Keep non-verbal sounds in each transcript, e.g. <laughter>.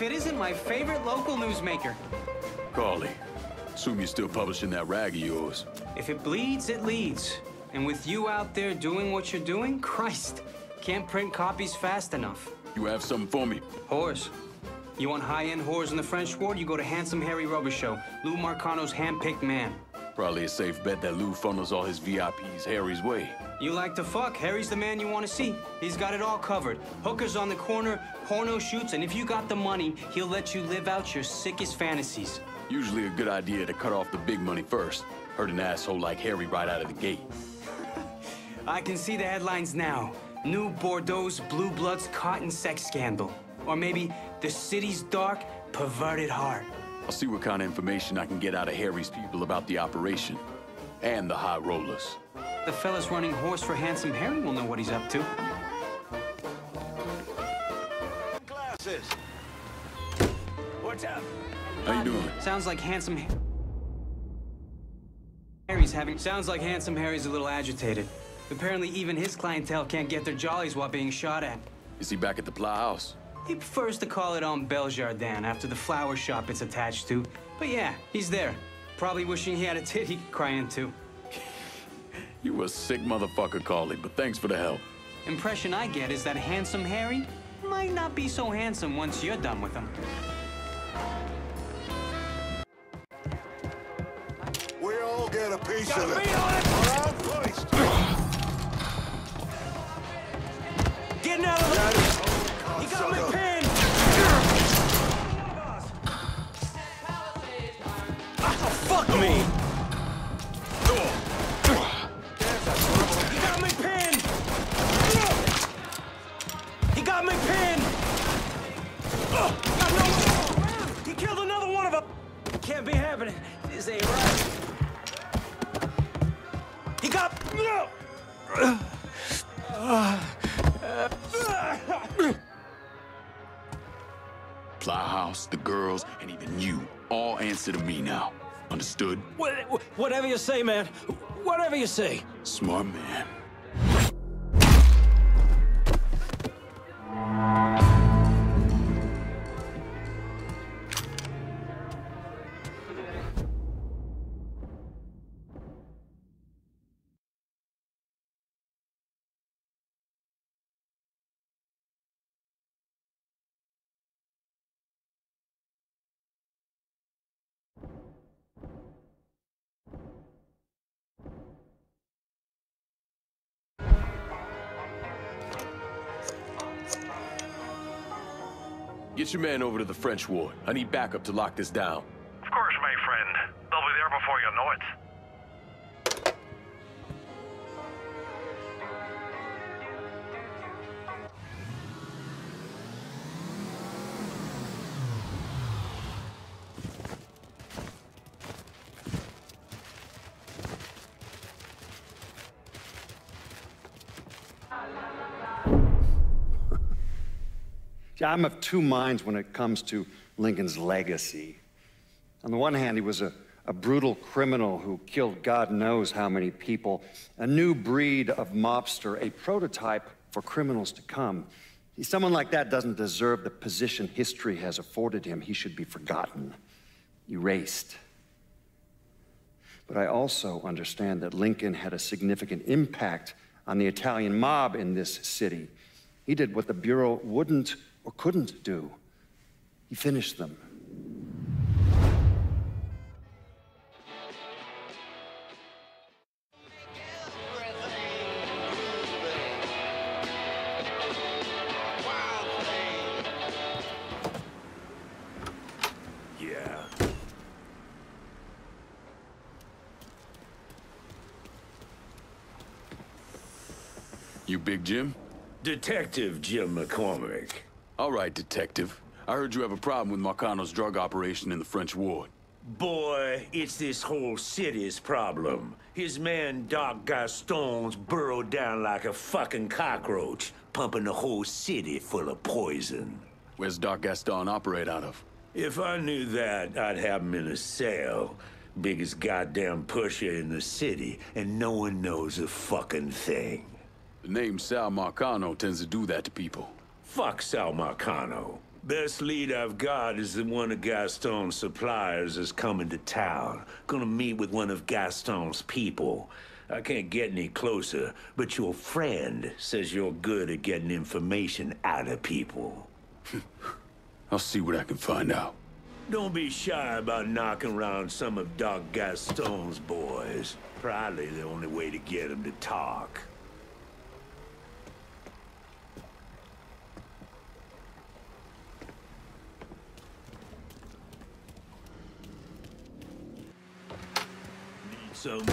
if it isn't my favorite local newsmaker. Carly, assume you're still publishing that rag of yours. If it bleeds, it leads. And with you out there doing what you're doing, <laughs> Christ, can't print copies fast enough. You have something for me? Whores. You want high-end whores in the French Ward? You go to Handsome Harry Rubber Show, Lou Marcano's hand-picked man. Probably a safe bet that Lou funnels all his VIPs Harry's way. You like to fuck, Harry's the man you want to see. He's got it all covered. Hookers on the corner, porno shoots, and if you got the money, he'll let you live out your sickest fantasies. Usually a good idea to cut off the big money first. Hurt an asshole like Harry right out of the gate. <laughs> I can see the headlines now. New Bordeaux's Blue Bloods cotton sex scandal. Or maybe the city's dark, perverted heart. I'll see what kind of information I can get out of Harry's people about the operation. And the high rollers. The fellas running horse for Handsome Harry will know what he's up to. Glasses. What's up? How you doing? Sounds like Handsome Ha- Harry's having... Sounds like Handsome Harry's a little agitated. Apparently even his clientele can't get their jollies while being shot at. Is he back at the Plow House? He prefers to call it on Beljardin after the flower shop it's attached to. But yeah, he's there. Probably wishing he had a tit he <laughs> could cry into. You a sick motherfucker, Carly, but thanks for the help. Impression I get is that Handsome Harry might not be so handsome once you're done with him. We all get a piece Got of a it. beat on it. Around first. Getting out of the Daddy. He got me Understood? Wha- Whatever you say, man. Whatever you say. Smart man. Get your man over to the French ward. I need backup to lock this down. Of course, my friend. They'll be there before you know it. I'm of two minds when it comes to Lincoln's legacy. On the one hand, he was a, a brutal criminal who killed God knows how many people, a new breed of mobster, a prototype for criminals to come. See, someone like that doesn't deserve the position history has afforded him. He should be forgotten, erased. But I also understand that Lincoln had a significant impact on the Italian mob in this city. He did what the Bureau wouldn't or couldn't do. He finished them. Yeah. You Big Jim? Detective Jim McCormick. All right, detective. I heard you have a problem with Marcano's drug operation in the French ward. Boy, it's this whole city's problem. His man Doc Gaston's burrowed down like a fucking cockroach, pumping the whole city full of poison. Where's Doc Gaston operate out of? If I knew that, I'd have him in a cell. Biggest goddamn pusher in the city, and no one knows a fucking thing. The name Sal Marcano tends to do that to people. Fuck Sal Marcano. Best lead I've got is that one of Gaston's suppliers is coming to town. Gonna meet with one of Gaston's people. I can't get any closer, but your friend says you're good at getting information out of people. <laughs> I'll see what I can find out. Don't be shy about knocking around some of Doc Gaston's boys. Probably the only way to get him to talk. Need some?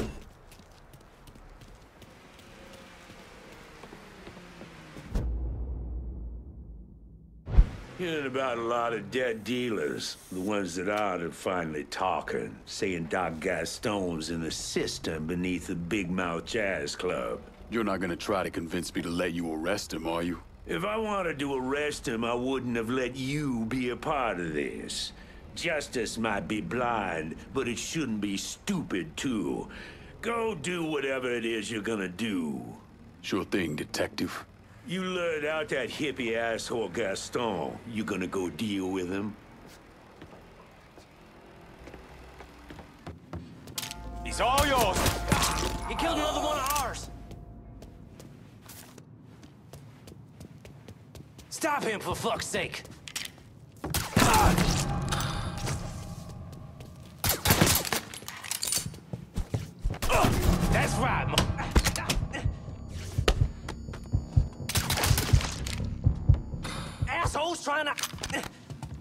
Hearing about a lot of dead dealers. The ones that aren't are finally talking, saying Doc Gaston's in the system beneath the Big Mouth Jazz Club. You're not gonna try to convince me to let you arrest him, are you? If I wanted to arrest him, I wouldn't have let you be a part of this. Justice might be blind, but it shouldn't be stupid, too. Go do whatever it is you're gonna do. Sure thing, detective. You lured out that hippie asshole Gaston. You gonna go deal with him? He's all yours. He killed another one of ours. Stop him, for fuck's sake. That's Assholes trying <laughs>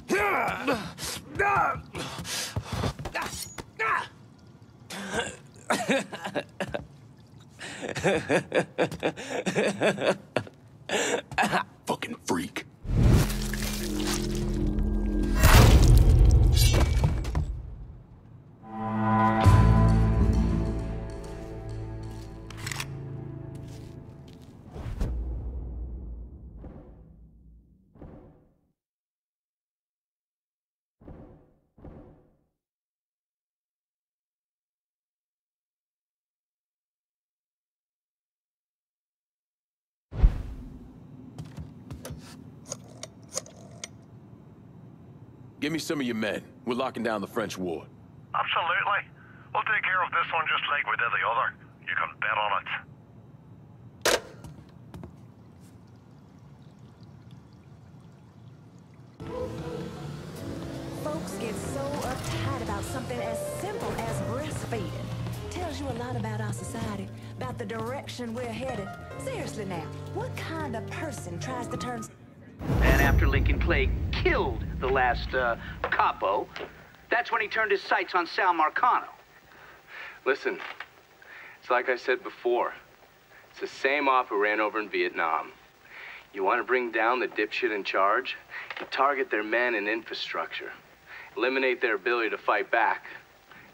to... Fucking freak. Give me some of your men. We're locking down the French ward. Absolutely. We'll take care of this one just like we did the other. You can bet on it. Folks get so uptight about something as simple as breastfeeding. Tells you a lot about our society, about the direction we're headed. Seriously now, what kind of person tries to turn... After Lincoln Clay killed the last uh, capo, that's when he turned his sights on Sal Marcano. Listen, it's like I said before. It's the same off who ran over in Vietnam. You want to bring down the dipshit in charge? You target their men and infrastructure. Eliminate their ability to fight back.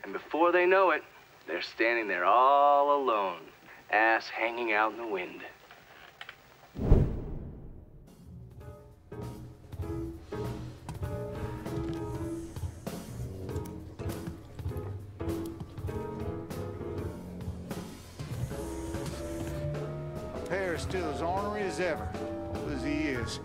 And before they know it, they're standing there all alone, ass hanging out in the wind. Still as ornery as ever, old as he is.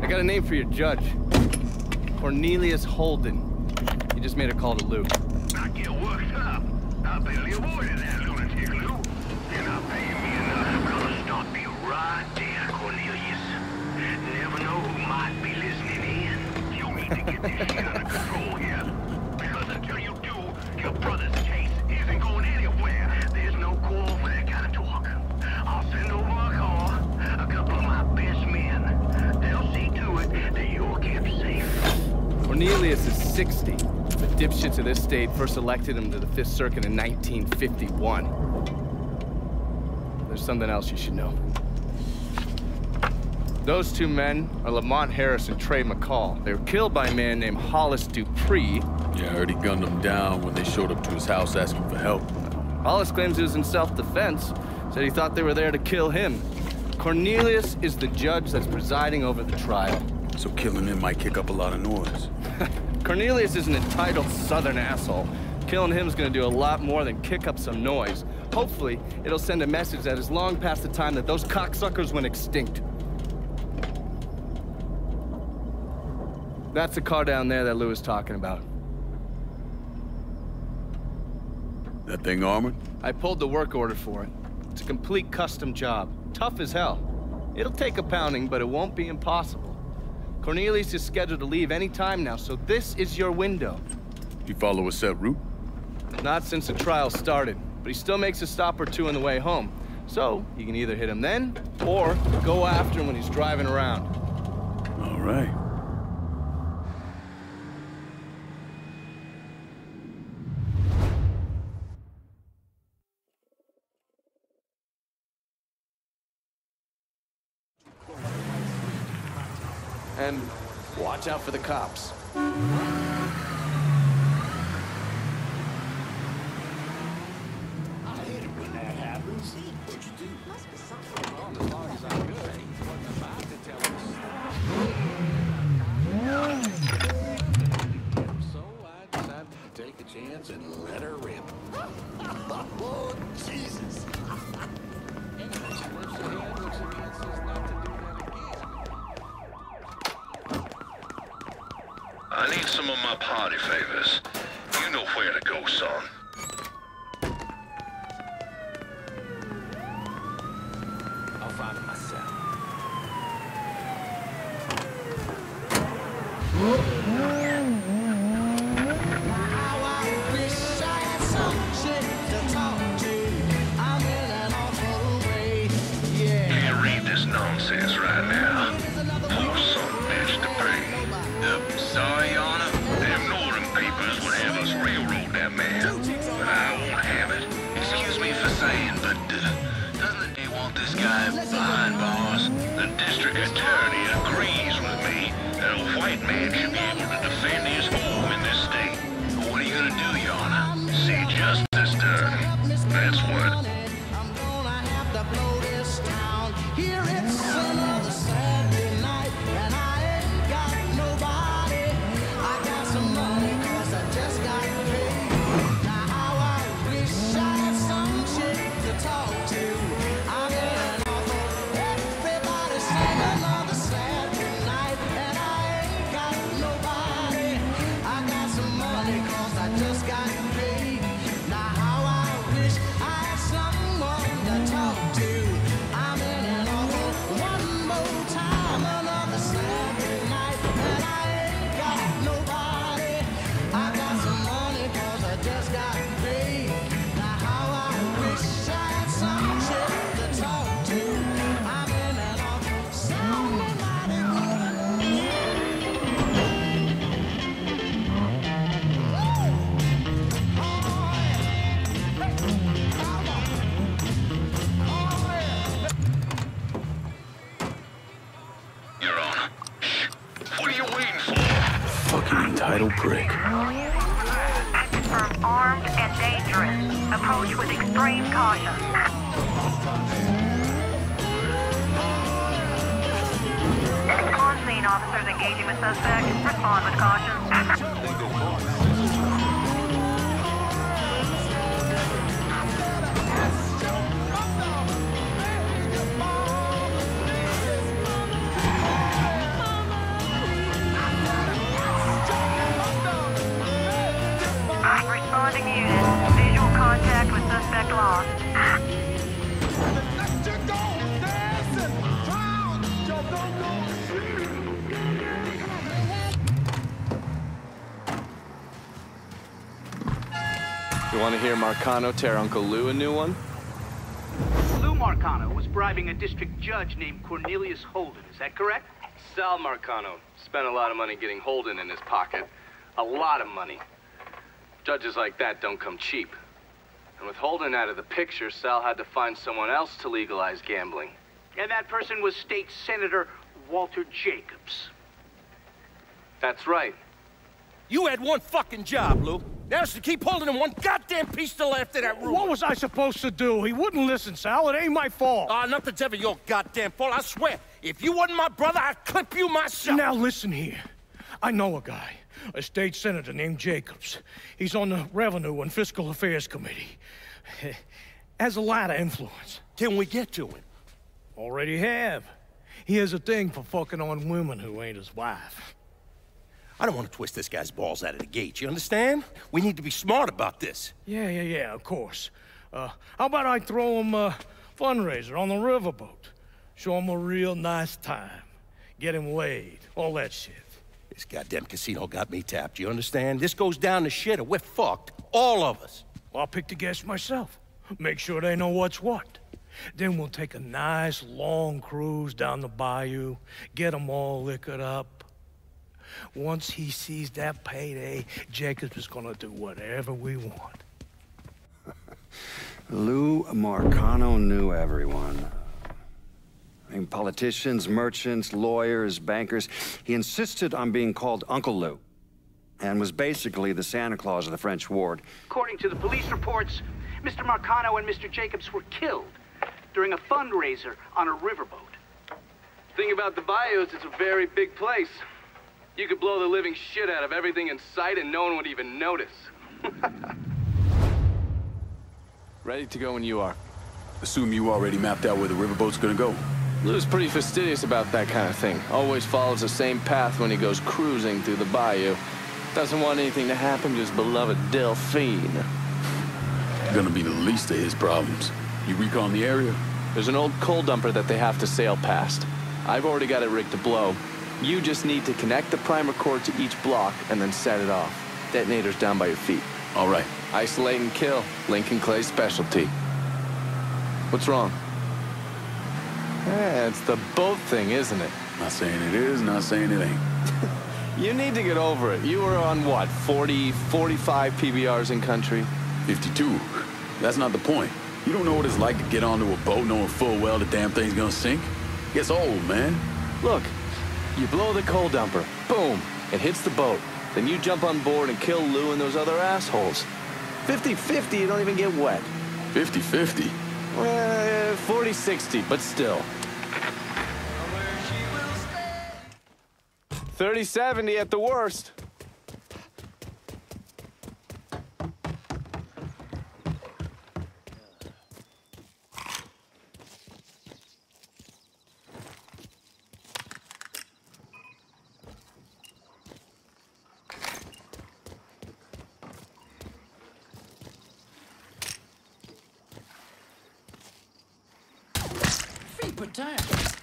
I got a name for your judge. Cornelius Holden. He just made a call to Lou. Not get worked up. I barely avoided that lunatic, Lou. You're not paying me enough. I'm gonna stop you right there, Cornelius. Never know who might be listening in. You need to get this shit under control here. Because until you do, your brother's case isn't going anywhere. There's no call for that kind of talk. I'll send over a car, a couple of my best men. They'll see to it that you're kept safe. Cornelius is 60. The dipshits of this state first elected him to the Fifth Circuit in 1951. There's something else you should know. Those two men are Lamont Harris and Trey McCall. They were killed by a man named Hollis Dupree. Yeah, I heard he gunned them down when they showed up to his house asking for help. Hollis claims he was in self-defense. Said he thought they were there to kill him. Cornelius is the judge that's presiding over the trial. So killing him might kick up a lot of noise. <laughs> Cornelius is an entitled southern asshole. Killing him's gonna do a lot more than kick up some noise. Hopefully, it'll send a message that is long past the time that those cocksuckers went extinct. That's the car down there that Lou was talking about. That thing armored? I pulled the work order for it. It's a complete custom job. Tough as hell. It'll take a pounding, but it won't be impossible. Cornelius is scheduled to leave any time now, so this is your window. You follow a set route? Not since the trial started, but he still makes a stop or two on the way home. So, you can either hit him then, or go after him when he's driving around. All right. And watch out for the cops. Some of my party favors. You know where to go, son. What are you waiting for? Fucking entitled prick. Confirmed armed and dangerous. Approach with extreme caution. On scene, officers engaging with suspect. Respond with caution. Lost. You want to hear Marcano tear Uncle Lou a new one? Lou Marcano was bribing a district judge named Cornelius Holden. Is that correct? Sal Marcano spent a lot of money getting Holden in his pocket. A lot of money. Judges like that don't come cheap. And with Holden out of the picture, Sal had to find someone else to legalize gambling. And that person was State Senator Walter Jacobs. That's right. You had one fucking job, Lou. That's to keep holding him one goddamn piece to left of that room. What was I supposed to do? He wouldn't listen, Sal. It ain't my fault. Ah, nothing's ever your goddamn fault. I swear, if you wasn't my brother, I'd clip you myself. Now listen here. I know a guy, a state senator named Jacobs. He's on the Revenue and Fiscal Affairs Committee. Has a lot of influence. Can we get to him? Already have. He has a thing for fucking on women who ain't his wife. I don't want to twist this guy's balls out of the gate, you understand? We need to be smart about this. Yeah, yeah, yeah, of course. Uh, how about I throw him a fundraiser on the riverboat? Show him a real nice time. Get him laid, all that shit. This goddamn casino got me tapped, you understand? This goes down the or We're fucked. All of us. Well, I'll pick the guests myself. Make sure they know what's what. Then we'll take a nice long cruise down the bayou, get 'em all liquored up. Once he sees that payday, Jacobs is gonna do whatever we want. <laughs> Lou Marcano knew everyone. I mean, politicians, merchants, lawyers, bankers. He insisted on being called Uncle Lou and was basically the Santa Claus of the French ward. According to the police reports, Mr. Marcano and Mr. Jacobs were killed during a fundraiser on a riverboat. Thing about the bayous, it's a very big place. You could blow the living shit out of everything in sight and no one would even notice. <laughs> Ready to go when you are. Assume you already mapped out where the riverboat's gonna go. Lou's pretty fastidious about that kind of thing. Always follows the same path when he goes cruising through the bayou. Doesn't want anything to happen to his beloved Delphine. Gonna be the least of his problems. You recon the area? There's an old coal dumper that they have to sail past. I've already got it rigged to blow. You just need to connect the primer cord to each block and then set it off. Detonator's down by your feet. All right. Isolate and kill. Lincoln Clay's specialty. What's wrong? Yeah, it's the boat thing, isn't it? Not saying it is, not saying it ain't. <laughs> You need to get over it. You were on what, 40, 45 PBRs in country? 52. That's not the point. You don't know what it's like to get onto a boat knowing full well the damn thing's gonna sink. Gets old, man. Look, you blow the coal dumper. Boom. It hits the boat. Then you jump on board and kill Lou and those other assholes. 50-50, you don't even get wet. 50-50? Eh, well, 40-60, but still. 30-70 at the worst. Feet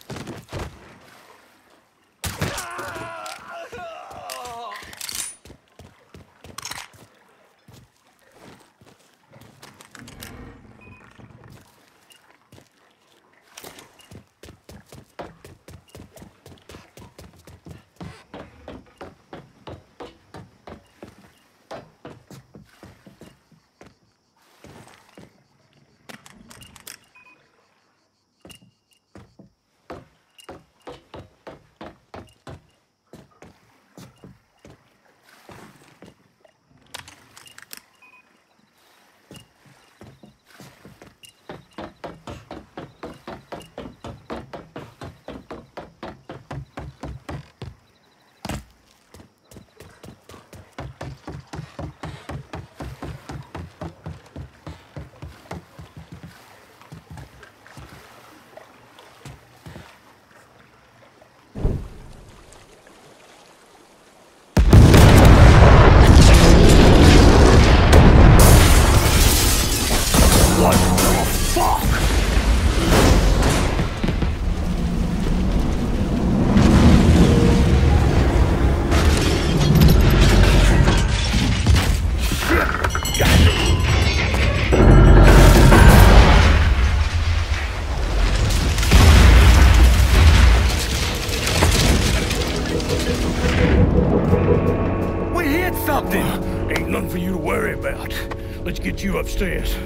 upstairs.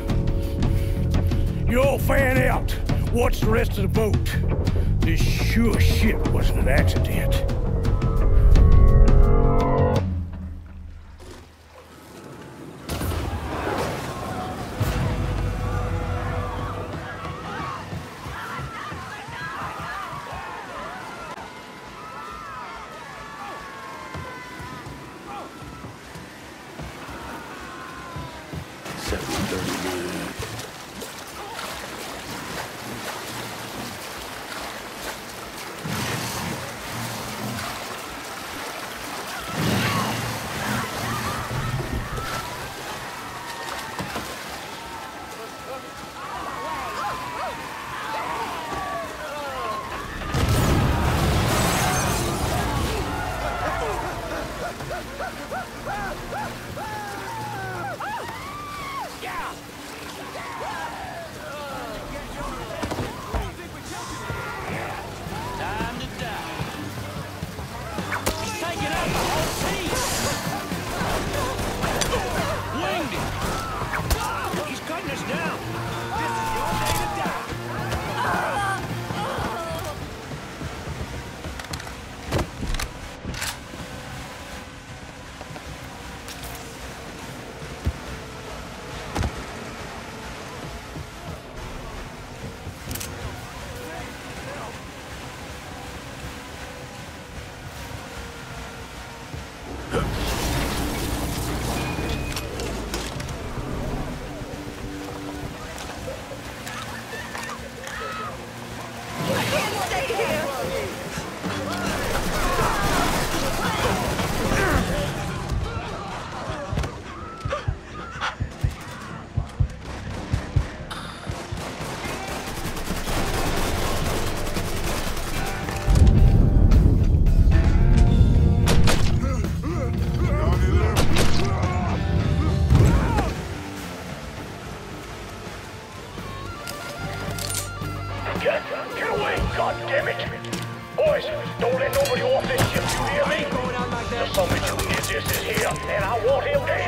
Boys, don't let nobody off this ship, you hear me? like The son between his is here, and I want him dead!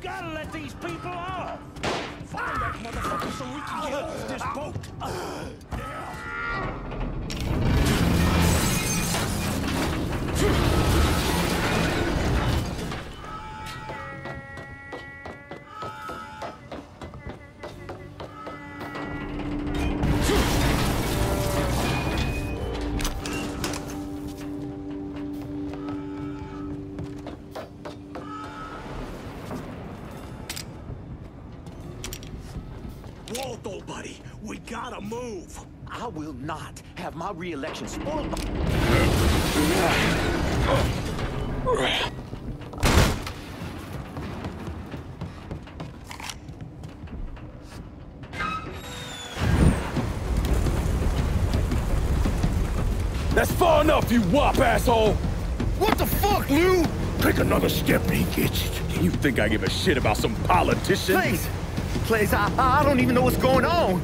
Gotta let these people off! Find that motherfucker so we can get off this boat! Move. I will not have my re-election spoiled by... That's far enough, you wop asshole! What the fuck, Lou? Take another step and he gets it. You think I give a shit about some politician? Please, please, I, I don't even know what's going on.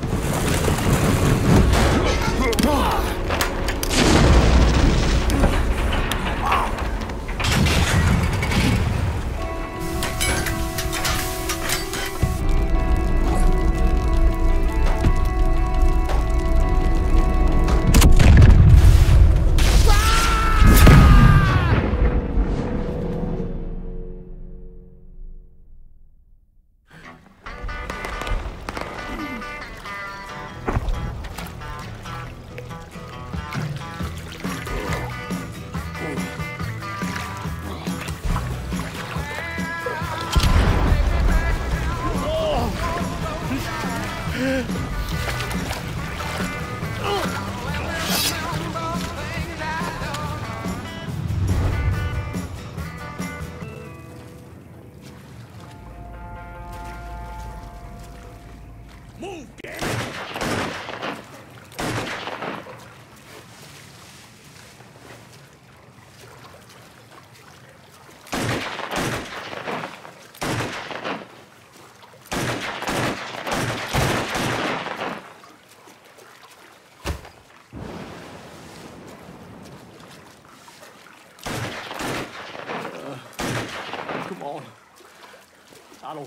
I.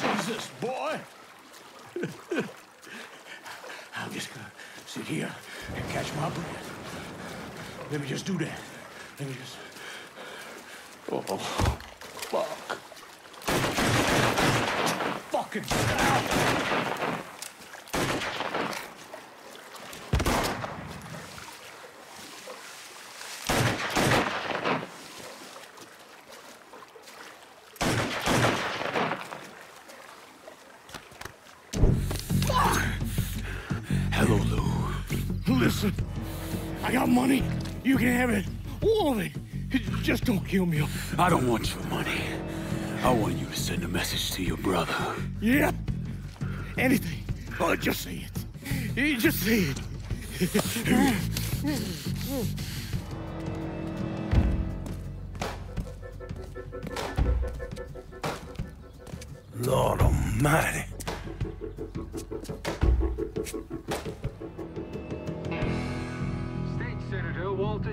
Jesus, boy! <laughs> I'm just gonna sit here and catch my breath. Let me just do that. Let me just... Oh, fuck. Fucking stop! Have it. All of it. Just don't kill me. I don't want your money. I want you to send a message to your brother. Yep. Anything. Oh, just say it. You Just say it. Lord almighty.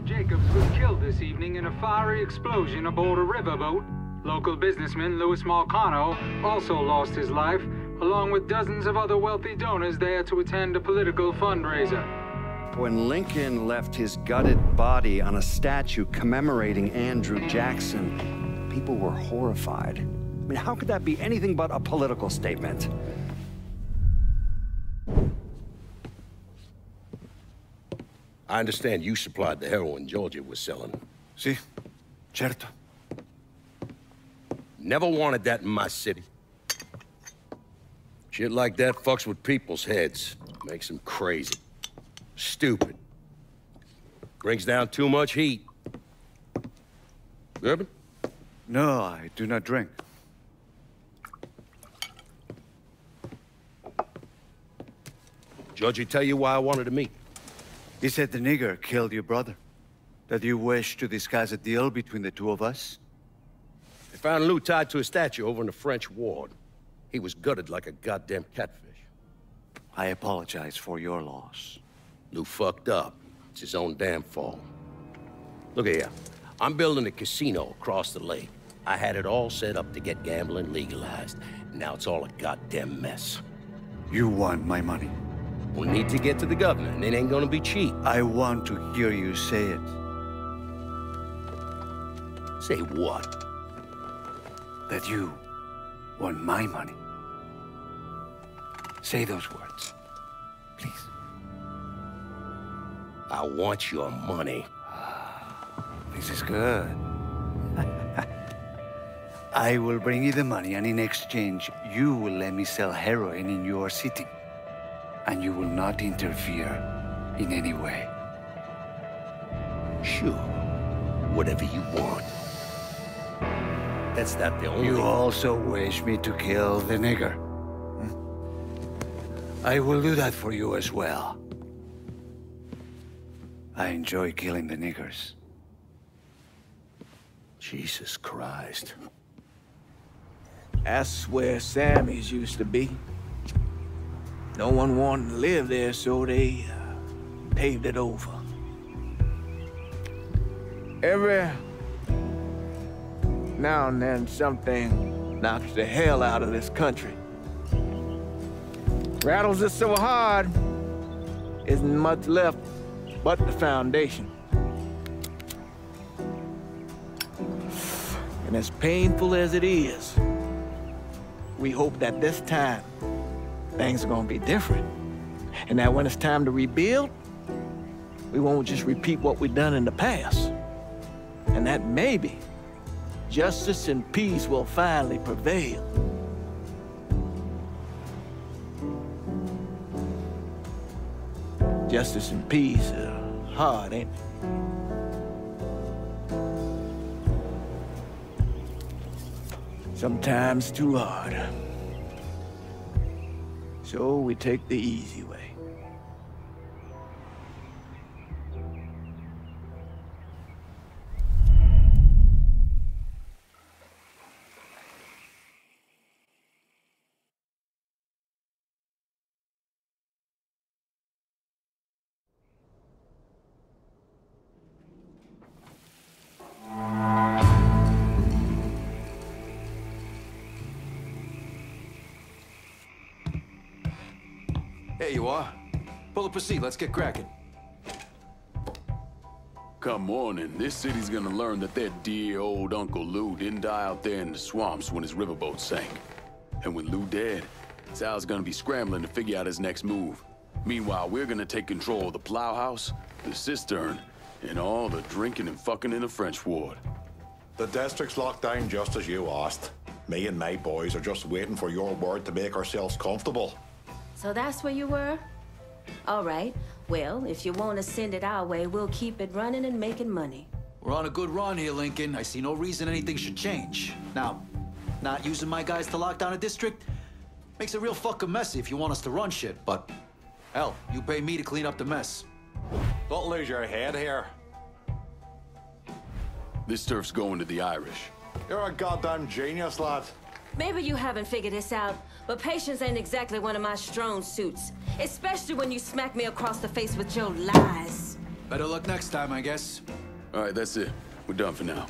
Jacobs was killed this evening in a fiery explosion aboard a riverboat. Local businessman Louis Marcano also lost his life, along with dozens of other wealthy donors there to attend a political fundraiser. When Lincoln left his gutted body on a statue commemorating Andrew Jackson, people were horrified. I mean, how could that be anything but a political statement? I understand you supplied the heroin Georgie was selling. Si, certo. Never wanted that in my city. Shit like that fucks with people's heads. Makes them crazy. Stupid. Brings down too much heat. Urban? No, I do not drink. Georgie tell you why I wanted to meet? He said the nigger killed your brother. That you wish to disguise a deal between the two of us? They found Lou tied to a statue over in the French ward. He was gutted like a goddamn catfish. I apologize for your loss. Lou fucked up. It's his own damn fault. Look here. I'm building a casino across the lake. I had it all set up to get gambling legalized. Now it's all a goddamn mess. You want my money. We'll need to get to the governor, and it ain't gonna be cheap. I want to hear you say it. Say what? That you want my money. Say those words. Please. I want your money. <sighs> This is good. <laughs> I will bring you the money, and in exchange, you will let me sell heroin in your city. And you will not interfere in any way. Sure. Whatever you want. That's not the only... You also wish me to kill the nigger. Hmm? I will do that for you as well. I enjoy killing the niggers. Jesus Christ. That's where Sammy's used to be. No one wanted to live there, so they uh, paved it over. Every now and then something knocks the hell out of this country. Rattles it so hard, isn't much left but the foundation. And as painful as it is, we hope that this time things are gonna be different. And that when it's time to rebuild, we won't just repeat what we've done in the past. And that maybe justice and peace will finally prevail. Justice and peace are hard, ain't it? Sometimes too hard. So we take the easy way. Pull up a seat, let's get cracking. Come morning, this city's gonna learn that their dear old Uncle Lou didn't die out there in the swamps when his riverboat sank. And with Lou dead, Sal's gonna be scrambling to figure out his next move. Meanwhile, we're gonna take control of the plowhouse, the cistern, and all the drinking and fucking in the French ward. The district's locked down just as you asked. Me and my boys are just waiting for your word to make ourselves comfortable. So that's where you were? All right. Well, if you want to send it our way, we'll keep it running and making money. We're on a good run here, Lincoln. I see no reason anything should change. Now, not using my guys to lock down a district makes it real fucking messy if you want us to run shit, but hell, you pay me to clean up the mess. Don't lose your head here. This turf's going to the Irish. You're a goddamn genius, lad. Maybe you haven't figured this out, but patience ain't exactly one of my strong suits. Especially when you smack me across the face with your lies. Better luck next time, I guess. All right, that's it. We're done for now.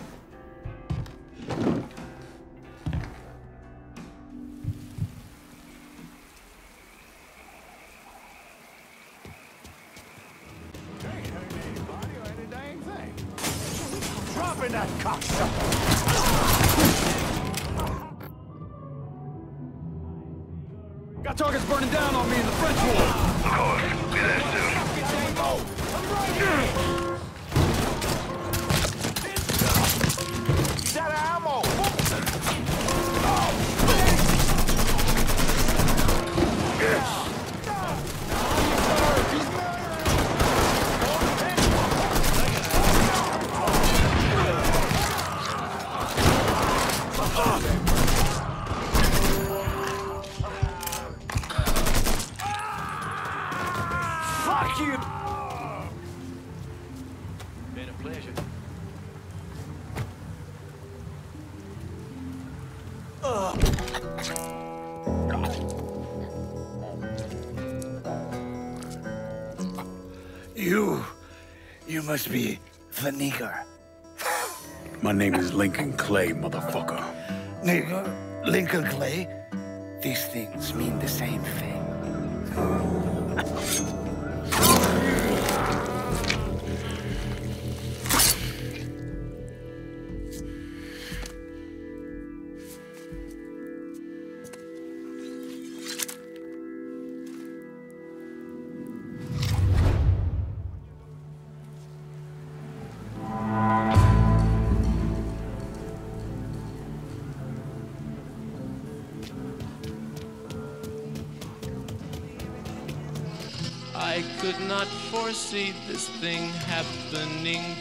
You. You must be the nigger. My name is Lincoln Clay, motherfucker. Nigger? Lincoln Clay? These things mean the same thing. Happening.